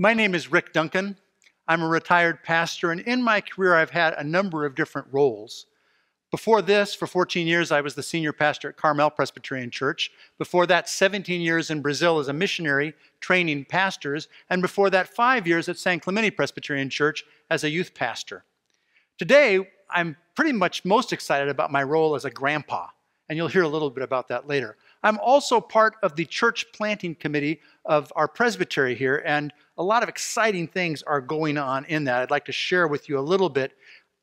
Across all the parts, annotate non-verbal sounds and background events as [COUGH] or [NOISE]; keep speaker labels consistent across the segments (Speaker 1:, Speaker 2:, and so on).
Speaker 1: My name is Rick Duncan. I'm a retired pastor, and in my career, I've had a number of different roles. Before this, for 14 years, I was the senior pastor at Carmel Presbyterian Church. Before that, 17 years in Brazil as a missionary, training pastors. And before that, five years at San Clemente Presbyterian Church as a youth pastor. Today, I'm pretty much most excited about my role as a grandpa, and you'll hear a little bit about that later. I'm also part of the church planting committee of our presbytery here, and a lot of exciting things are going on in that. I'd like to share with you a little bit.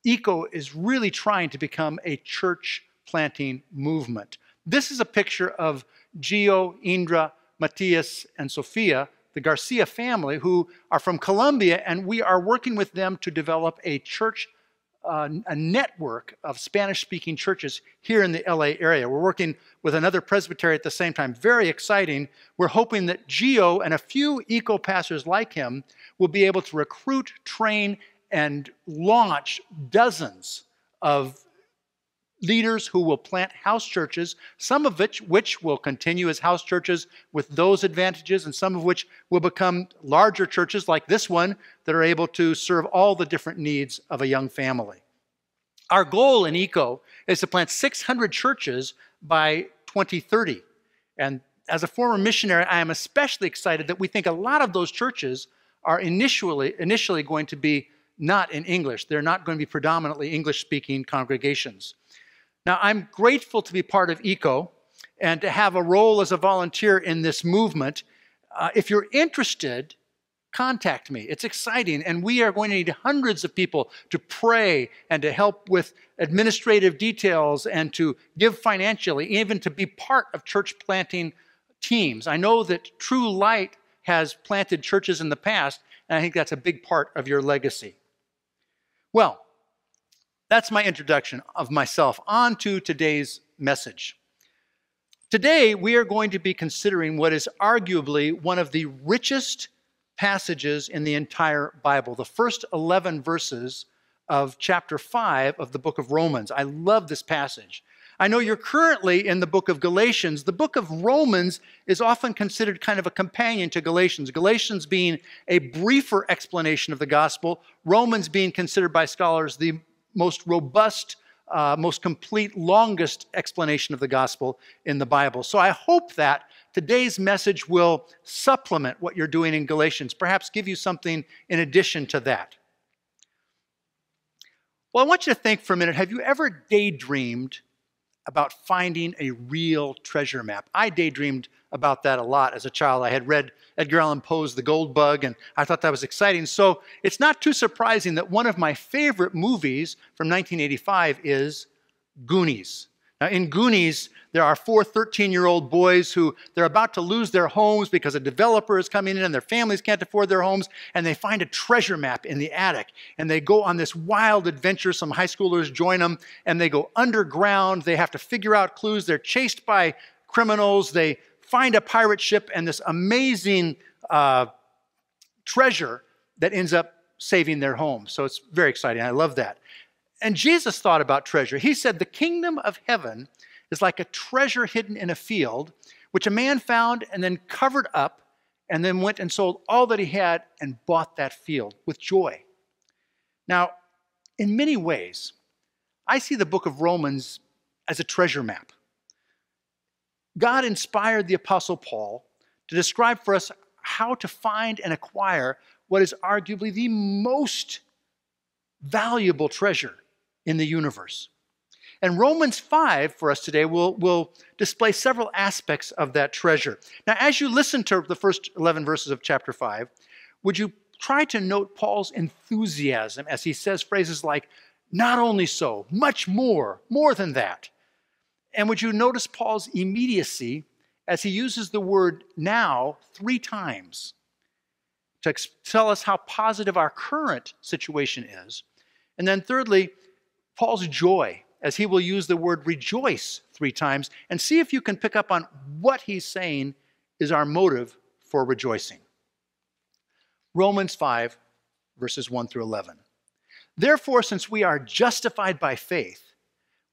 Speaker 1: ECO is really trying to become a church planting movement. This is a picture of Gio, Indra, Matias, and Sofia, the Garcia family, who are from Colombia, and we are working with them to develop a church uh, a network of Spanish speaking churches here in the LA area. We're working with another presbytery at the same time. Very exciting. We're hoping that Gio and a few ECO pastors like him will be able to recruit, train, and launch dozens of leaders who will plant house churches, some of which, which will continue as house churches with those advantages, and some of which will become larger churches like this one that are able to serve all the different needs of a young family. Our goal in ECO is to plant 600 churches by 2030. And as a former missionary, I am especially excited that we think a lot of those churches are initially, initially going to be not in English. They're not going to be predominantly English speaking congregations. Now, I'm grateful to be part of ECO and to have a role as a volunteer in this movement. Uh, if you're interested, contact me. It's exciting, and we are going to need hundreds of people to pray and to help with administrative details and to give financially, even to be part of church planting teams. I know that True Light has planted churches in the past, and I think that's a big part of your legacy. Well, that's my introduction of myself. On to today's message. Today, we are going to be considering what is arguably one of the richest passages in the entire Bible, the first 11 verses of chapter 5 of the book of Romans. I love this passage. I know you're currently in the book of Galatians. The book of Romans is often considered kind of a companion to Galatians, Galatians being a briefer explanation of the gospel, Romans being considered by scholars the most robust, uh, most complete, longest explanation of the gospel in the Bible. So I hope that today's message will supplement what you're doing in Galatians, perhaps give you something in addition to that. Well, I want you to think for a minute have you ever daydreamed about finding a real treasure map? I daydreamed about that a lot as a child. I had read Edgar Allan Poe's The Gold Bug, and I thought that was exciting. So it's not too surprising that one of my favorite movies from 1985 is Goonies. Now, in Goonies, there are four 13 year old boys who they're about to lose their homes because a developer is coming in and their families can't afford their homes, and they find a treasure map in the attic. And they go on this wild adventure. Some high schoolers join them, and they go underground. They have to figure out clues. They're chased by criminals. They find a pirate ship and this amazing uh, treasure that ends up saving their home. So it's very exciting. I love that. And Jesus thought about treasure. He said, The kingdom of heaven is like a treasure hidden in a field, which a man found and then covered up, and then went and sold all that he had and bought that field with joy. Now, in many ways, I see the book of Romans as a treasure map. God inspired the Apostle Paul to describe for us how to find and acquire what is arguably the most valuable treasure in the universe. And Romans 5 for us today will, will display several aspects of that treasure. Now, as you listen to the first 11 verses of chapter 5, would you try to note Paul's enthusiasm as he says phrases like, not only so, much more, more than that. And would you notice Paul's immediacy as he uses the word now three times to tell us how positive our current situation is? And then, thirdly, Paul's joy as he will use the word rejoice three times and see if you can pick up on what he's saying is our motive for rejoicing. Romans 5, verses 1 through 11. Therefore, since we are justified by faith,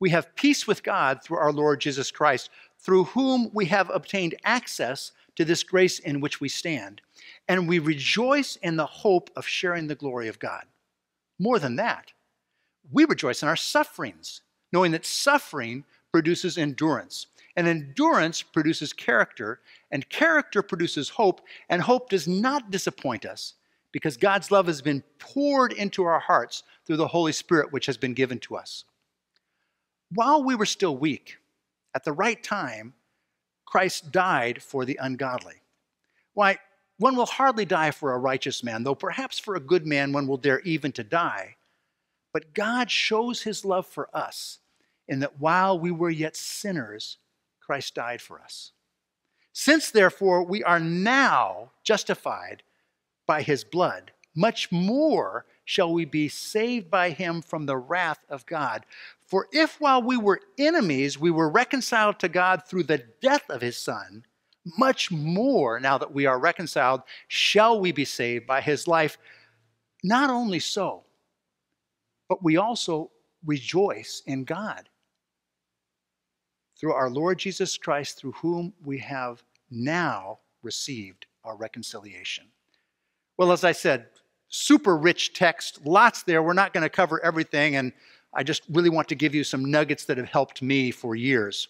Speaker 1: we have peace with God through our Lord Jesus Christ, through whom we have obtained access to this grace in which we stand, and we rejoice in the hope of sharing the glory of God. More than that, we rejoice in our sufferings, knowing that suffering produces endurance, and endurance produces character, and character produces hope, and hope does not disappoint us because God's love has been poured into our hearts through the Holy Spirit, which has been given to us. While we were still weak, at the right time, Christ died for the ungodly. Why, one will hardly die for a righteous man, though perhaps for a good man one will dare even to die. But God shows his love for us in that while we were yet sinners, Christ died for us. Since, therefore, we are now justified by his blood, much more shall we be saved by him from the wrath of God. For if while we were enemies, we were reconciled to God through the death of his Son, much more, now that we are reconciled, shall we be saved by his life. Not only so, but we also rejoice in God through our Lord Jesus Christ, through whom we have now received our reconciliation. Well, as I said, super rich text, lots there. We're not going to cover everything, and I just really want to give you some nuggets that have helped me for years.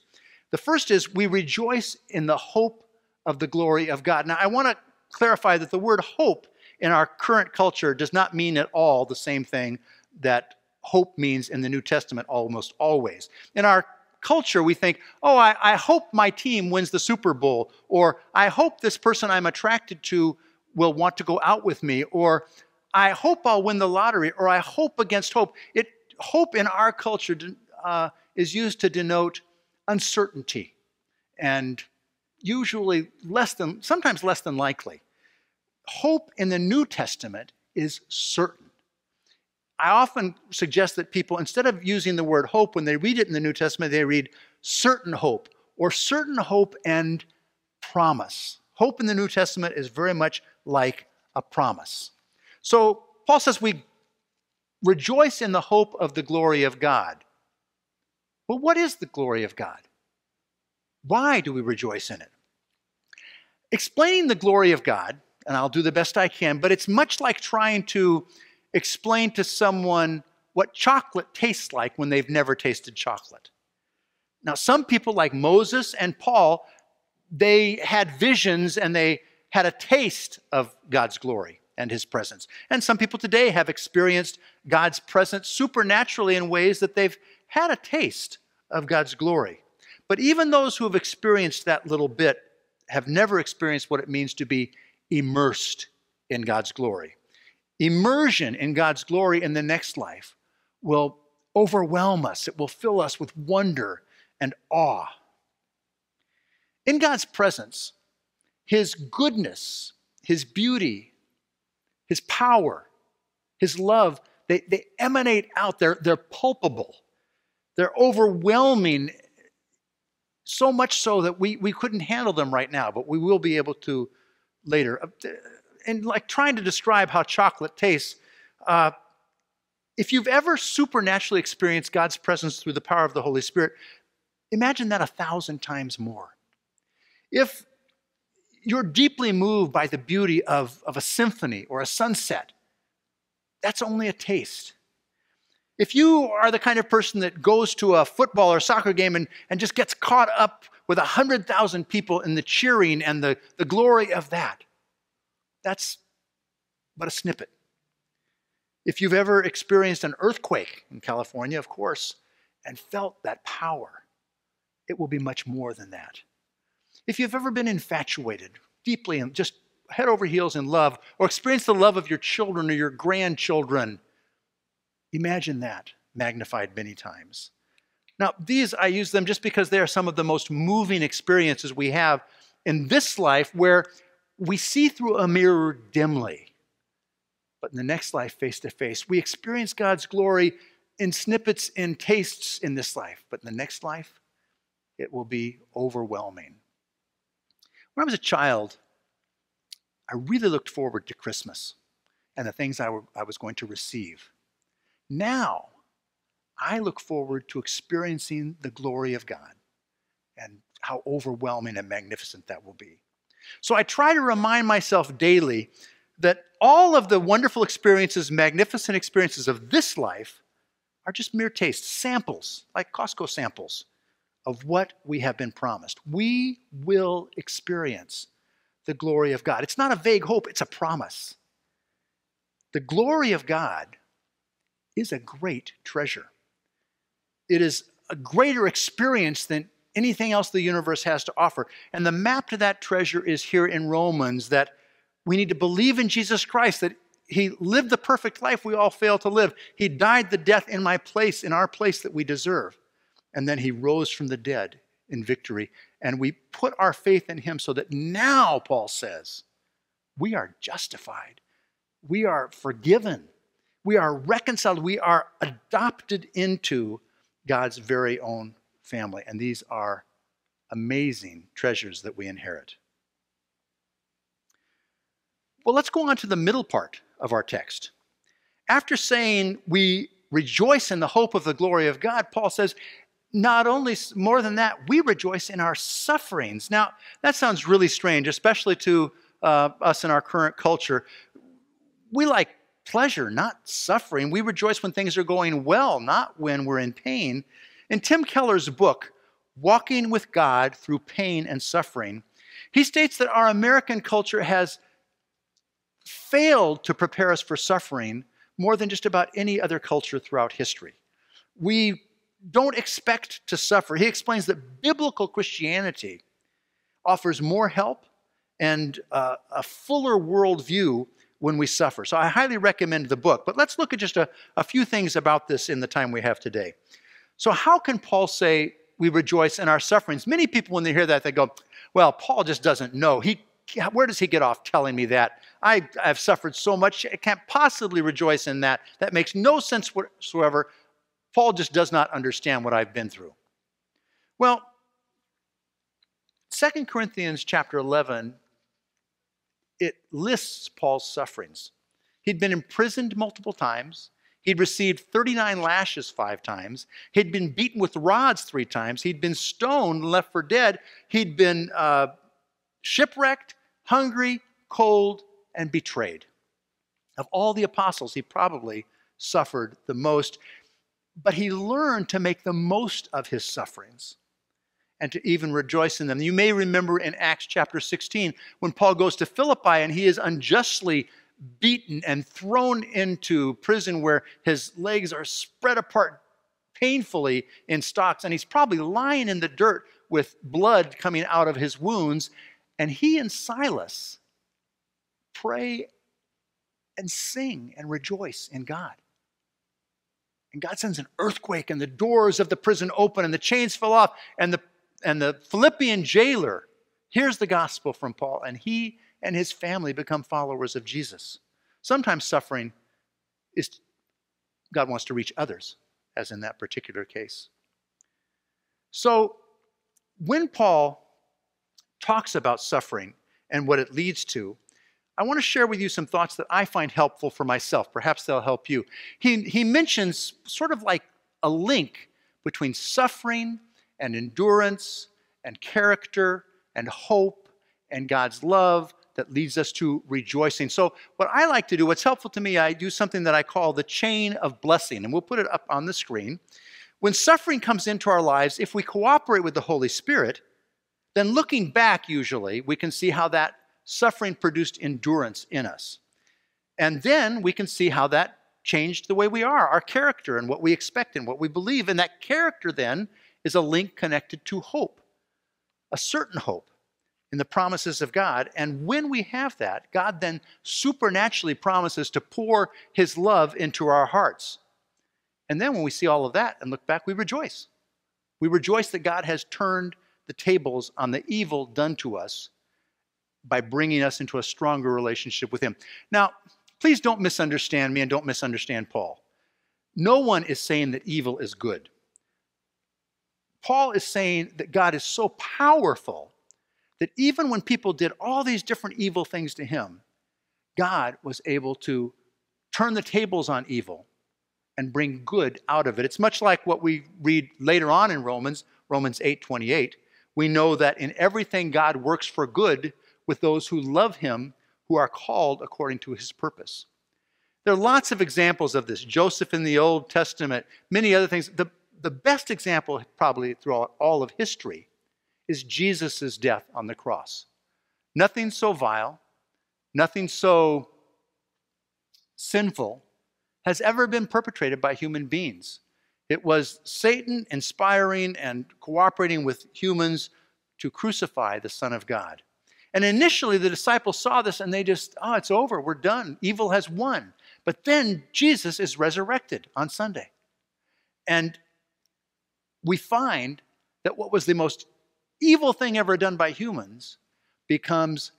Speaker 1: The first is we rejoice in the hope of the glory of God. Now, I want to clarify that the word hope in our current culture does not mean at all the same thing that hope means in the New Testament almost always. In our culture, we think, oh, I, I hope my team wins the Super Bowl, or I hope this person I'm attracted to will want to go out with me, or I hope I'll win the lottery, or I hope against hope. It, hope in our culture uh, is used to denote uncertainty and usually less than, sometimes less than likely. Hope in the New Testament is certain. I often suggest that people, instead of using the word hope, when they read it in the New Testament, they read certain hope or certain hope and promise. Hope in the New Testament is very much like a promise. So Paul says we rejoice in the hope of the glory of God. But what is the glory of God? Why do we rejoice in it? Explaining the glory of God, and I'll do the best I can, but it's much like trying to explain to someone what chocolate tastes like when they've never tasted chocolate. Now, some people like Moses and Paul, they had visions and they had a taste of God's glory and his presence. And some people today have experienced God's presence supernaturally in ways that they've had a taste of God's glory. But even those who have experienced that little bit have never experienced what it means to be immersed in God's glory. Immersion in God's glory in the next life will overwhelm us, it will fill us with wonder and awe. In God's presence, his goodness, His beauty, His power, His love, they, they emanate out. They're, they're palpable. They're overwhelming, so much so that we, we couldn't handle them right now, but we will be able to later. Uh, And like trying to describe how chocolate tastes, uh, if you've ever supernaturally experienced God's presence through the power of the Holy Spirit, imagine that a thousand times more. If you're deeply moved by the beauty of, of a symphony or a sunset, that's only a taste. If you are the kind of person that goes to a football or soccer game and, and just gets caught up with 100,000 people in the cheering and the, the glory of that, that's but a snippet. If you've ever experienced an earthquake in California, of course, and felt that power, it will be much more than that. If you've ever been infatuated deeply and just head over heels in love, or experienced the love of your children or your grandchildren, imagine that magnified many times. Now, these I use them just because they are some of the most moving experiences we have in this life where we see through a mirror dimly, but in the next life, face to face, we experience God's glory in snippets and tastes in this life, but in the next life, it will be overwhelming. When I was a child, I really looked forward to Christmas and the things I, were, I was going to receive. Now, I look forward to experiencing the glory of God and how overwhelming and magnificent that will be. So I try to remind myself daily that all of the wonderful experiences, magnificent experiences of this life are just mere tastes, samples, like Costco samples of what we have been promised. We will experience the glory of God. It's not a vague hope, it's a promise. The glory of God is a great treasure. It is a greater experience than anything else the universe has to offer. And the map to that treasure is here in Romans that we need to believe in Jesus Christ, that He lived the perfect life we all fail to live. He died the death in my place, in our place that we deserve. And then He rose from the dead in victory. And we put our faith in Him so that now, Paul says, we are justified, we are forgiven, we are reconciled, we are adopted into God's very own family. And these are amazing treasures that we inherit. Well, let's go on to the middle part of our text. After saying we rejoice in the hope of the glory of God, Paul says, not only more than that, we rejoice in our sufferings. Now, that sounds really strange, especially to uh, us in our current culture. We like pleasure, not suffering. We rejoice when things are going well, not when we're in pain. In Tim Keller's book, Walking with God Through Pain and Suffering, he states that our American culture has failed to prepare us for suffering more than just about any other culture throughout history. We don't expect to suffer. He explains that biblical Christianity offers more help and uh, a fuller worldview when we suffer. So I highly recommend the book. But let's look at just a, a few things about this in the time we have today. So, how can Paul say we rejoice in our sufferings? Many people, when they hear that, they go, Well, Paul just doesn't know. He, where does he get off telling me that? I, I've suffered so much, I can't possibly rejoice in that. That makes no sense whatsoever. Paul just does not understand what I've been through. Well, 2 Corinthians chapter 11 it lists Paul's sufferings. He'd been imprisoned multiple times. He'd received 39 lashes five times. He'd been beaten with rods three times. He'd been stoned, left for dead. He'd been uh, shipwrecked, hungry, cold, and betrayed. Of all the apostles, he probably suffered the most, but he learned to make the most of his sufferings and to even rejoice in them. You may remember in Acts chapter 16 when Paul goes to Philippi and he is unjustly beaten and thrown into prison where his legs are spread apart painfully in stocks and he's probably lying in the dirt with blood coming out of his wounds. And he and Silas pray and sing and rejoice in God. And God sends an earthquake, and the doors of the prison open, and the chains fall off, and the and the Philippian jailer hears the gospel from Paul, and he and his family become followers of Jesus. Sometimes suffering is God wants to reach others, as in that particular case. So, when Paul talks about suffering and what it leads to, I want to share with you some thoughts that I find helpful for myself. Perhaps they'll help you. He, he mentions sort of like a link between suffering and endurance and character and hope and God's love that leads us to rejoicing. So, what I like to do, what's helpful to me, I do something that I call the chain of blessing, and we'll put it up on the screen. When suffering comes into our lives, if we cooperate with the Holy Spirit, then looking back, usually, we can see how that suffering produced endurance in us. And then we can see how that changed the way we are, our character, and what we expect and what we believe. And that character then is a link connected to hope, a certain hope in the promises of God. And when we have that, God then supernaturally promises to pour his love into our hearts. And then when we see all of that and look back, we rejoice. We rejoice that God has turned the tables on the evil done to us by bringing us into a stronger relationship with him. Now, please don't misunderstand me and don't misunderstand Paul. No one is saying that evil is good. Paul is saying that God is so powerful that even when people did all these different evil things to him, God was able to turn the tables on evil and bring good out of it. It's much like what we read later on in Romans, Romans 8:28. We know that in everything God works for good with those who love him, who are called according to his purpose. There are lots of examples of this. Joseph in the Old Testament, many other things. The, the best example, probably throughout all of history, is Jesus' death on the cross. Nothing so vile, nothing so sinful has ever been perpetrated by human beings. It was Satan inspiring and cooperating with humans to crucify the Son of God. And initially, the disciples saw this and they just, oh, it's over, we're done. Evil has won. But then Jesus is resurrected on Sunday. And we find that what was the most evil thing ever done by humans becomes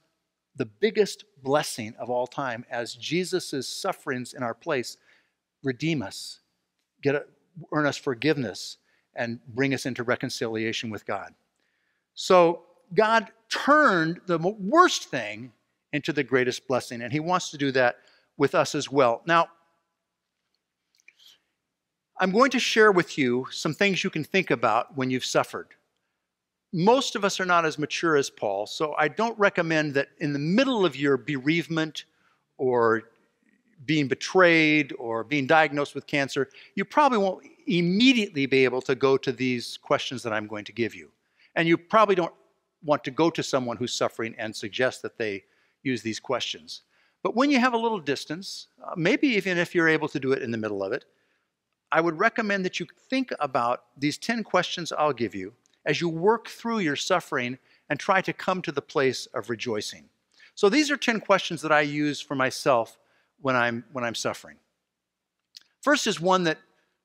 Speaker 1: the biggest blessing of all time as Jesus' sufferings in our place redeem us, get a, earn us forgiveness, and bring us into reconciliation with God. So God turned the worst thing into the greatest blessing, and He wants to do that with us as well. Now, I'm going to share with you some things you can think about when you've suffered. Most of us are not as mature as Paul, so I don't recommend that in the middle of your bereavement or being betrayed or being diagnosed with cancer, you probably won't immediately be able to go to these questions that I'm going to give you. And you probably don't want to go to someone who's suffering and suggest that they use these questions. But when you have a little distance, uh, maybe even if you're able to do it in the middle of it, I would recommend that you think about these 10 questions I'll give you as you work through your suffering and try to come to the place of rejoicing. So these are 10 questions that I use for myself when I'm, when I'm suffering. First is one that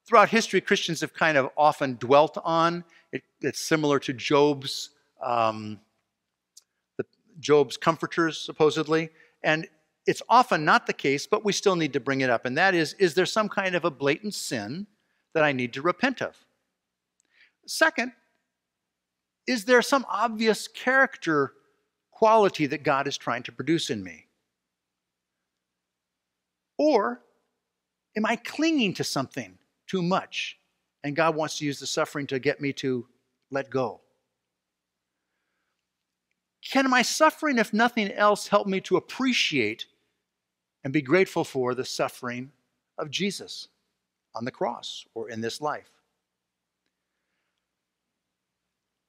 Speaker 1: throughout history Christians have kind of often dwelt on. It, it's similar to Job's, um, the, Job's comforters, supposedly. And it's often not the case, but we still need to bring it up. And that is is there some kind of a blatant sin that I need to repent of? Second, is there some obvious character quality that God is trying to produce in me? Or am I clinging to something too much and God wants to use the suffering to get me to let go? Can my suffering, if nothing else, help me to appreciate and be grateful for the suffering of Jesus on the cross or in this life?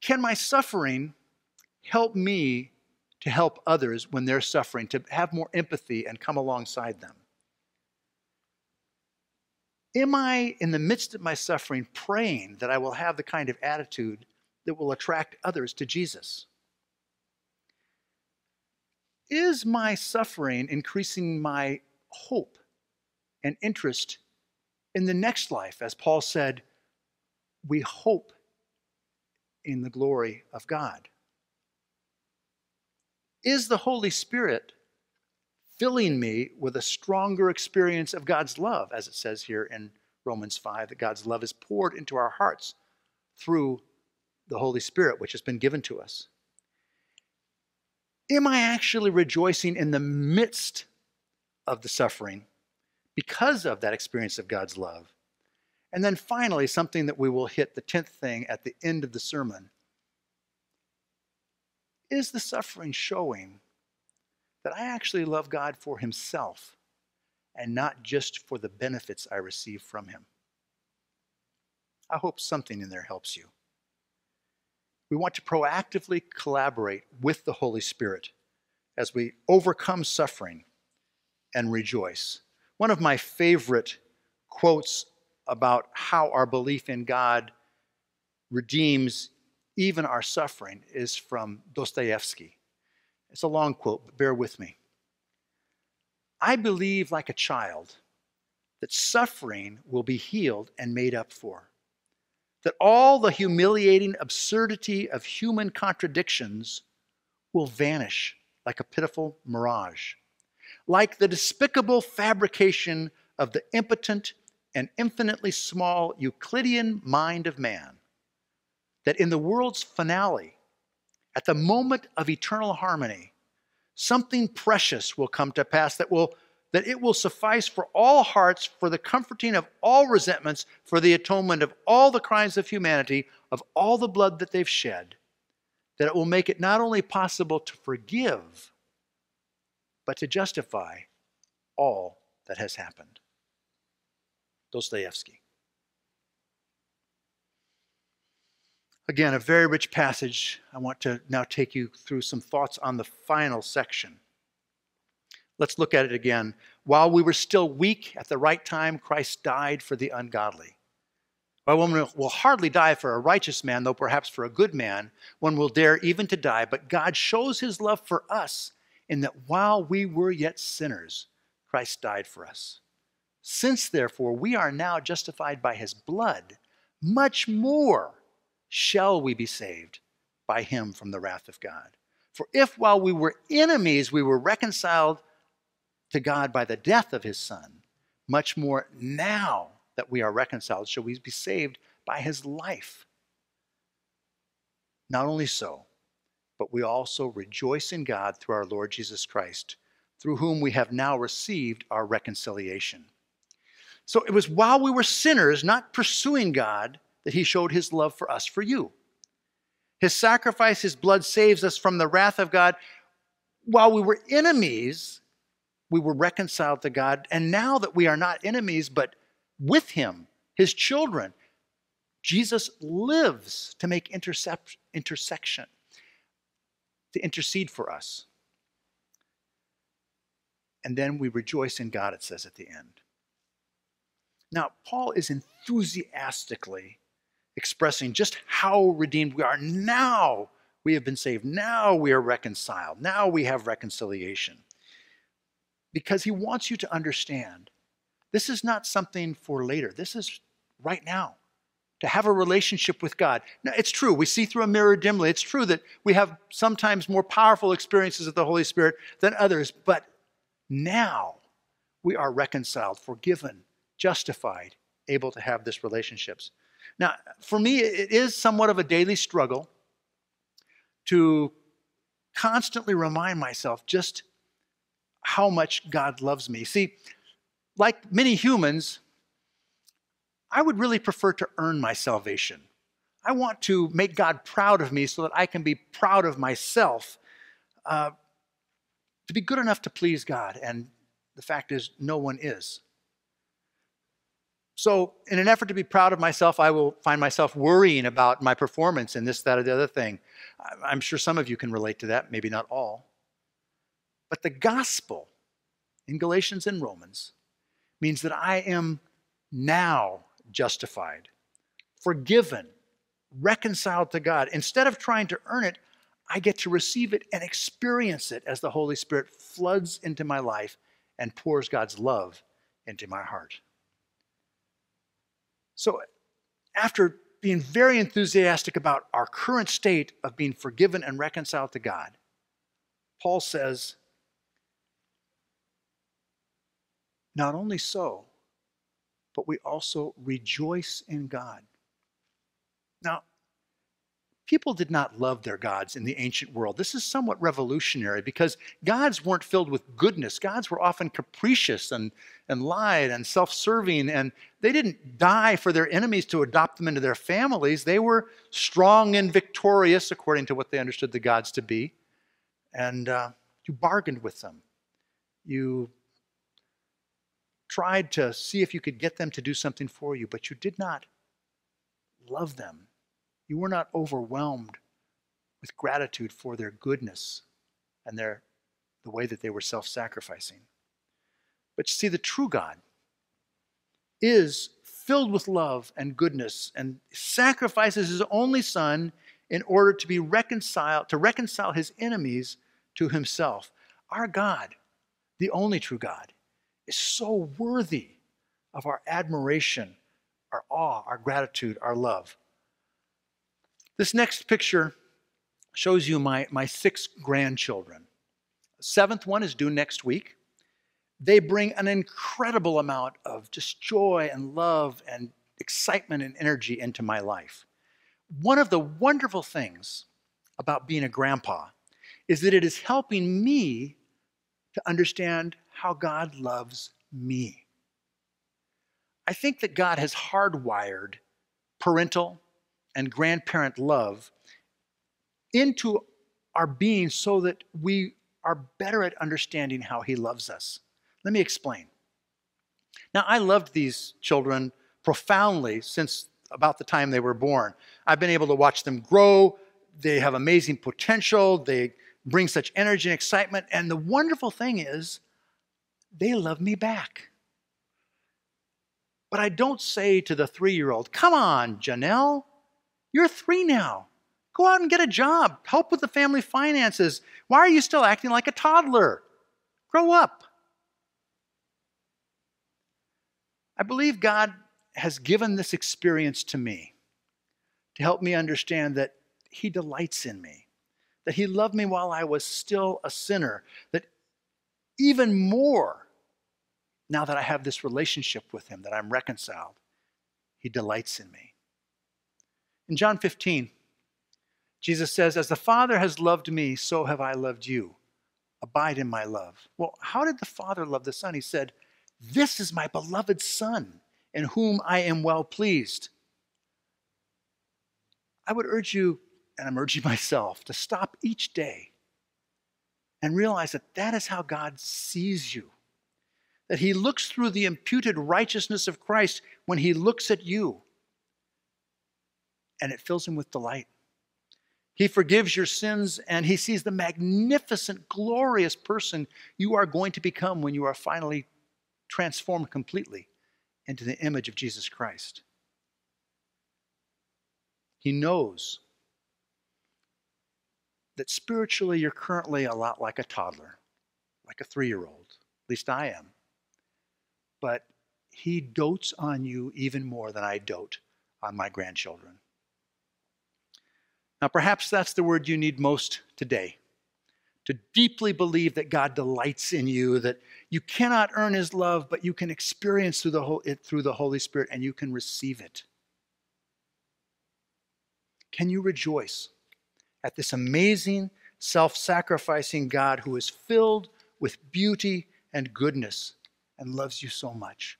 Speaker 1: Can my suffering help me to help others when they're suffering, to have more empathy and come alongside them? Am I, in the midst of my suffering, praying that I will have the kind of attitude that will attract others to Jesus? Is my suffering increasing my hope and interest in the next life? As Paul said, we hope in the glory of God. Is the Holy Spirit filling me with a stronger experience of God's love, as it says here in Romans 5, that God's love is poured into our hearts through the Holy Spirit, which has been given to us? Am I actually rejoicing in the midst of the suffering because of that experience of God's love? And then finally, something that we will hit the 10th thing at the end of the sermon. Is the suffering showing that I actually love God for Himself and not just for the benefits I receive from Him. I hope something in there helps you. We want to proactively collaborate with the Holy Spirit as we overcome suffering and rejoice. One of my favorite quotes about how our belief in God redeems even our suffering is from Dostoevsky. It's a long quote, but bear with me. I believe, like a child, that suffering will be healed and made up for. That all the humiliating absurdity of human contradictions will vanish like a pitiful mirage. Like the despicable fabrication of the impotent and infinitely small Euclidean mind of man. That in the world's finale, at the moment of eternal harmony, something precious will come to pass that will that it will suffice for all hearts for the comforting of all resentments for the atonement of all the crimes of humanity of all the blood that they've shed that it will make it not only possible to forgive, but to justify all that has happened. Dostoevsky. Again, a very rich passage. I want to now take you through some thoughts on the final section. Let's look at it again. While we were still weak at the right time, Christ died for the ungodly. A woman will hardly die for a righteous man, though perhaps for a good man, one will dare even to die. But God shows his love for us in that while we were yet sinners, Christ died for us. Since, therefore, we are now justified by his blood, much more shall we be saved by him from the wrath of God. For if while we were enemies, we were reconciled to God by the death of his Son, much more now that we are reconciled shall we be saved by his life. Not only so, but we also rejoice in God through our Lord Jesus Christ, through whom we have now received our reconciliation. So it was while we were sinners, not pursuing God, that he showed his love for us, for you. His sacrifice, his blood saves us from the wrath of God. While we were enemies, we were reconciled to God. And now that we are not enemies, but with him, his children, Jesus lives to make intercept, intersection, to intercede for us. And then we rejoice in God, it says at the end. Now, Paul is enthusiastically expressing just how redeemed we are. Now we have been saved. Now we are reconciled. Now we have reconciliation. Because he wants you to understand this is not something for later. This is right now to have a relationship with God. Now, it's true, we see through a mirror dimly. It's true that we have sometimes more powerful experiences of the Holy Spirit than others, but now we are reconciled, forgiven, justified, able to have this relationships. Now, for me, it is somewhat of a daily struggle to constantly remind myself just how much God loves me. See, like many humans, I would really prefer to earn my salvation. I want to make God proud of me so that I can be proud of myself. Uh, to be good enough to please God, and the fact is, no one is. So, in an effort to be proud of myself, I will find myself worrying about my performance and this, that, or the other thing. I'm sure some of you can relate to that, maybe not all. But the gospel in Galatians and Romans means that I am now justified, forgiven, reconciled to God. Instead of trying to earn it, I get to receive it and experience it as the Holy Spirit floods into my life and pours God's love into my heart. So, after being very enthusiastic about our current state of being forgiven and reconciled to God, Paul says, not only so, but we also rejoice in God. Now, people did not love their gods in the ancient world. This is somewhat revolutionary because gods weren't filled with goodness. Gods were often capricious and, and lied and self serving, and they didn't die for their enemies to adopt them into their families. They were strong and victorious according to what they understood the gods to be. And uh, you bargained with them. You tried to see if you could get them to do something for you, but you did not love them you were not overwhelmed with gratitude for their goodness and their, the way that they were self sacrificing. But you see, the true God is filled with love and goodness and sacrifices his only son in order to be reconciled, to reconcile his enemies to himself. Our God, the only true God, is so worthy of our admiration, our awe, our gratitude, our love. This next picture shows you my, my six grandchildren. Seventh one is due next week. They bring an incredible amount of just joy and love and excitement and energy into my life. One of the wonderful things about being a grandpa is that it is helping me to understand how God loves me. I think that God has hardwired parental and grandparent love into our being so that we are better at understanding how He loves us. Let me explain. Now, I loved these children profoundly since about the time they were born. I've been able to watch them grow. They have amazing potential. They bring such energy and excitement. And the wonderful thing is, they love me back. But I don't say to the three year old, Come on, Janelle, you're three now. Go out and get a job. Help with the family finances. Why are you still acting like a toddler? Grow up. I believe God has given this experience to me to help me understand that He delights in me, that He loved me while I was still a sinner, that even more now that I have this relationship with Him, that I'm reconciled, He delights in me. In John 15, Jesus says, As the Father has loved me, so have I loved you. Abide in my love. Well, how did the Father love the Son? He said, This is my beloved Son, in whom I am well pleased. I would urge you, and I'm urging [LAUGHS] myself, to stop each day and realize that that is how God sees you. That He looks through the imputed righteousness of Christ when He looks at you, and it fills Him with delight. He forgives your sins and he sees the magnificent, glorious person you are going to become when you are finally transformed completely into the image of Jesus Christ. He knows that spiritually you're currently a lot like a toddler, like a three year old. At least I am. But he dotes on you even more than I dote on my grandchildren. Now, perhaps that's the word you need most today to deeply believe that God delights in you, that you cannot earn his love, but you can experience through the whole, it through the Holy Spirit and you can receive it. Can you rejoice at this amazing, self sacrificing God who is filled with beauty and goodness and loves you so much?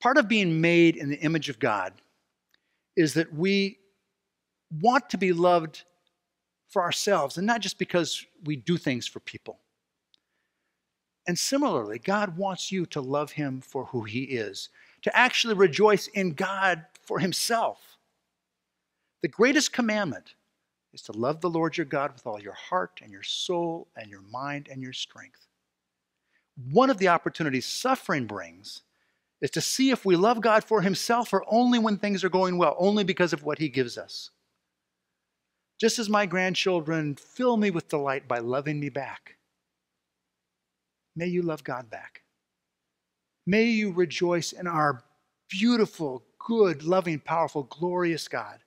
Speaker 1: Part of being made in the image of God is that we want to be loved for ourselves and not just because we do things for people. And similarly, God wants you to love Him for who He is, to actually rejoice in God for Himself. The greatest commandment is to love the Lord your God with all your heart and your soul and your mind and your strength. One of the opportunities suffering brings is to see if we love God for Himself or only when things are going well, only because of what He gives us just as my grandchildren fill me with delight by loving me back. May you love God back. May you rejoice in our beautiful, good, loving, powerful, glorious God.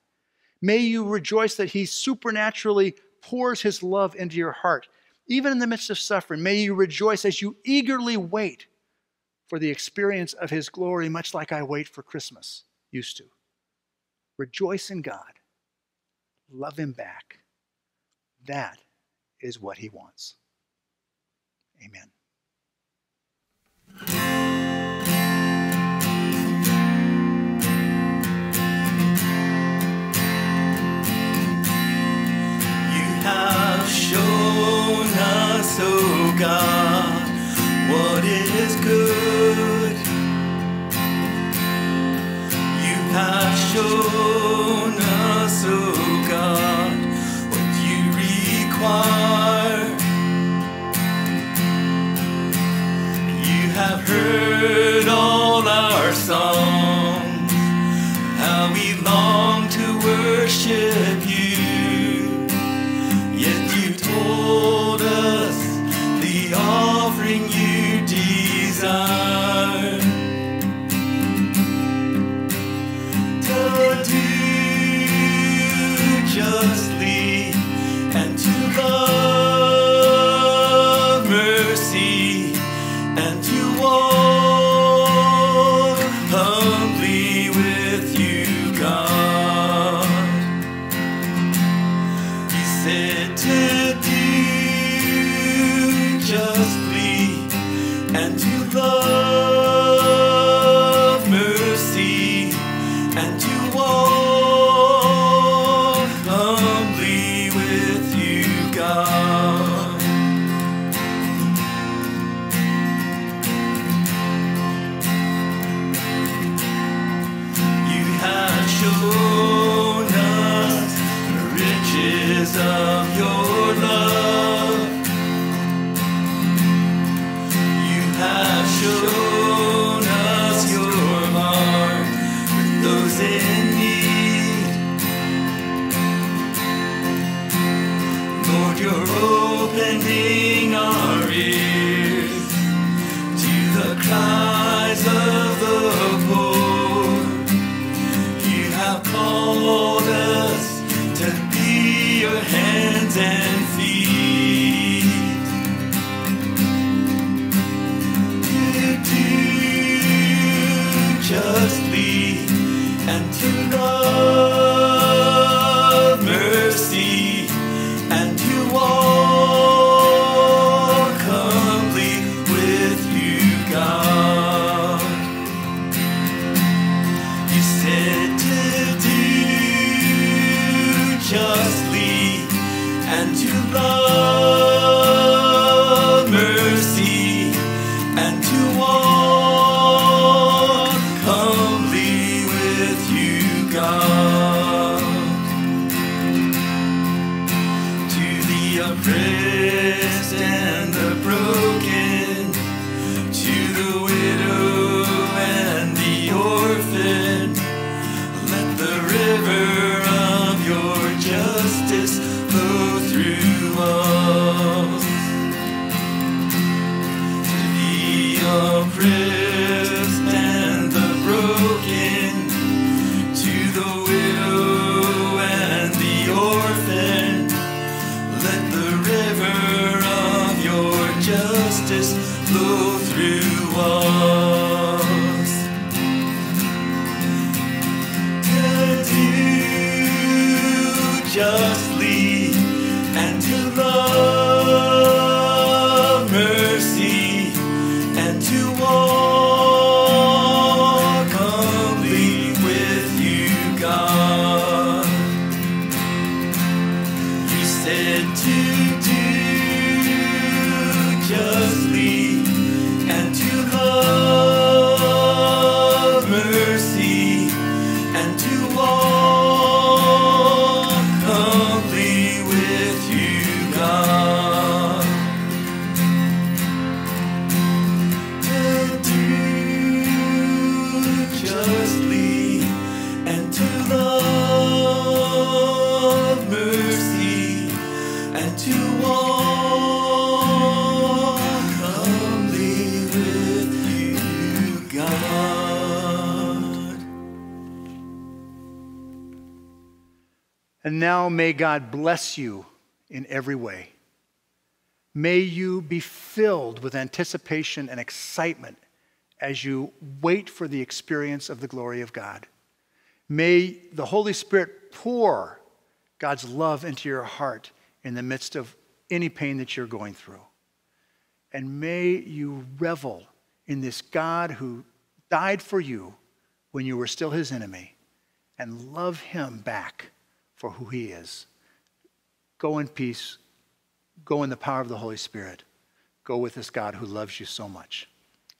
Speaker 1: May you rejoice that He supernaturally pours His love into your heart, even in the midst of suffering. May you rejoice as you eagerly wait for the experience of His glory, much like I wait for Christmas used to. Rejoice in God love him back. That is what he wants. Amen.
Speaker 2: You have shown us, oh God, what is good. You have shown songs, how we long to worship to justice And
Speaker 1: now may God bless you in every way. May you be filled with anticipation and excitement as you wait for the experience of the glory of God. May the Holy Spirit pour God's love into your heart in the midst of any pain that you're going through. And may you revel in this God who died for you when you were still his enemy and love him back for who he is. Go in peace. Go in the power of the Holy Spirit. Go with this God who loves you so much.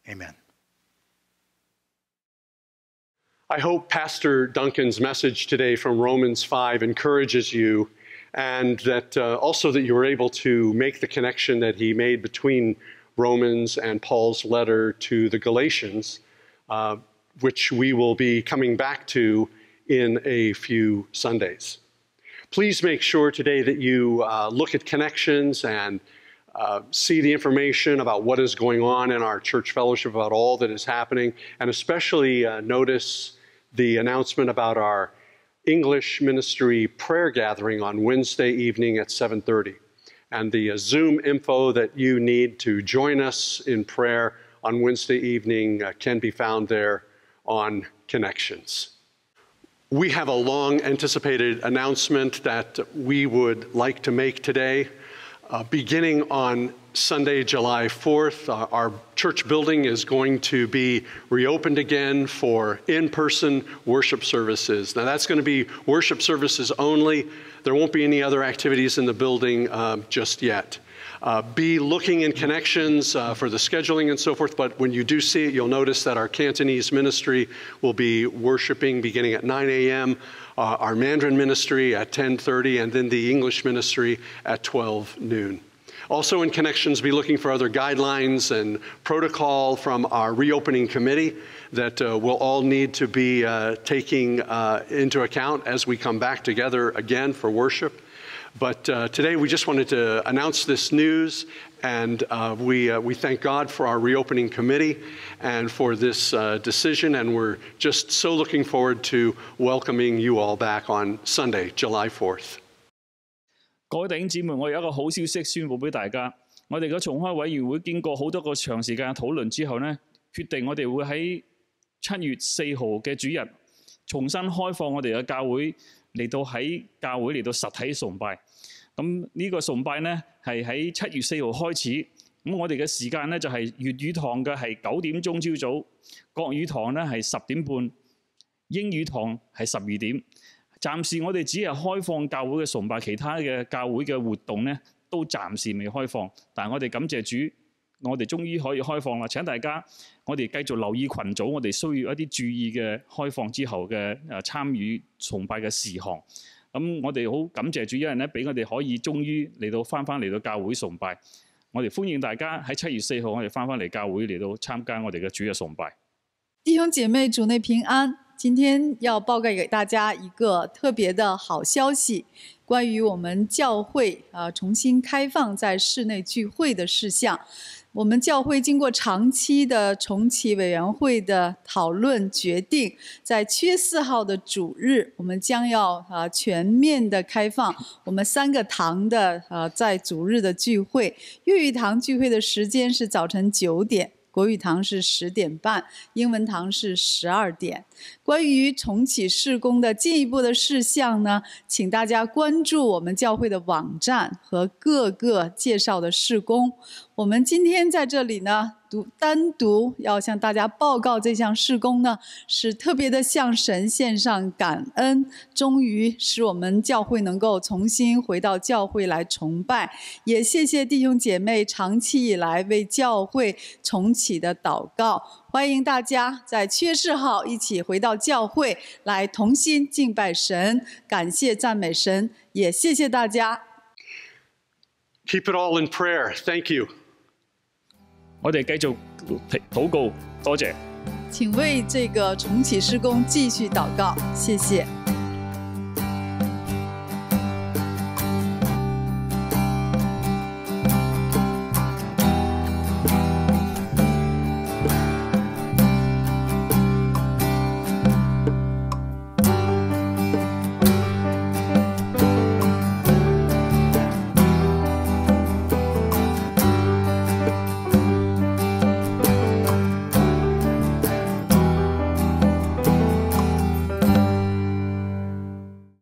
Speaker 1: Amen.
Speaker 3: I hope Pastor Duncan's message today from Romans 5 encourages you, and that uh, also that you were able to make the connection that he made between Romans and Paul's letter to the Galatians, uh, which we will be coming back to in a few Sundays. Please make sure today that you uh, look at connections and uh, see the information about what is going on in our church fellowship, about all that is happening, and especially uh, notice the announcement about our English ministry prayer gathering on Wednesday evening at 7:30, and the uh, Zoom info that you need to join us in prayer on Wednesday evening uh, can be found there on Connections. We have a long anticipated announcement that we would like to make today. Uh, beginning on Sunday, July 4th, uh, our church building is going to be reopened again for in person worship services. Now, that's going to be worship services only. There won't be any other activities in the building um, just yet. Uh, be looking in connections uh, for the scheduling and so forth, but when you do see it, you'll notice that our Cantonese ministry will be worshiping beginning at 9 a.m., uh, our Mandarin ministry at 10:30, and then the English ministry at 12 noon. Also, in connections, be looking for other guidelines and protocol from our reopening committee that uh, we'll all need to be uh, taking uh, into account as we come back together again for worship. But uh, today we just wanted to announce this news, and uh, we, uh, we thank God for our reopening committee and for this uh, decision, and we're just so looking forward to welcoming you all back on Sunday, July 4th.
Speaker 4: 各位弟兄姊妹，我有一个好消息宣布俾大家。我哋嘅重开委员会经过好多个长时间嘅讨论之后呢，决定我哋会喺七月四号嘅主日 重新开放我哋嘅教会 嚟到喺教會嚟到實體崇拜。咁呢個崇拜呢，係喺七月四號開始。咁我哋嘅時間呢，就係粵語堂嘅係九點鐘朝早，國語堂呢係十點半，英語堂係十二點。暫時我哋只係開放教會嘅崇拜，其他嘅教會嘅活動呢都暫時未開放。但係我哋感謝主，我哋終於可以開放啦！請大家，我哋繼續留意群組，我哋需要一啲注意嘅開放之後嘅誒參與崇拜嘅事項。咁我哋好感謝主，因為咧俾我哋可以終於嚟到翻翻嚟到教會崇拜。我哋歡迎大家喺七月四號，我哋翻翻嚟教會嚟到參加我哋嘅主日崇拜。
Speaker 5: 弟兄姐妹，主內平安。今天要報告給大家一個特別的好消息，關於我們教會啊重新開放在室內聚會的事項。我们教会经过长期的重启委员会的讨论，决定在七月四号的主日，我们将要啊全面的开放我们三个堂的啊在主日的聚会。粤语堂聚会的时间是早晨九点。国语堂是十点半，英文堂是十二点。关于重启事工的进一步的事项呢，请大家关注我们教会的网站和各个介绍的事工。我们今天在这里呢，单独要向大家报告这项事工呢，是特别的向神献上感恩，终于使我们教会能够重新回到教会来崇拜。也谢谢弟兄姐妹长期以来为教會重启的祷告。欢迎大家在七月四號一起回到教会来同心敬拜神，感谢赞美神。也谢谢大家。
Speaker 3: Keep it all in prayer. Thank you.
Speaker 4: 我哋继续祷告，多谢。
Speaker 5: 请为这个重启施工继续祷告，谢谢。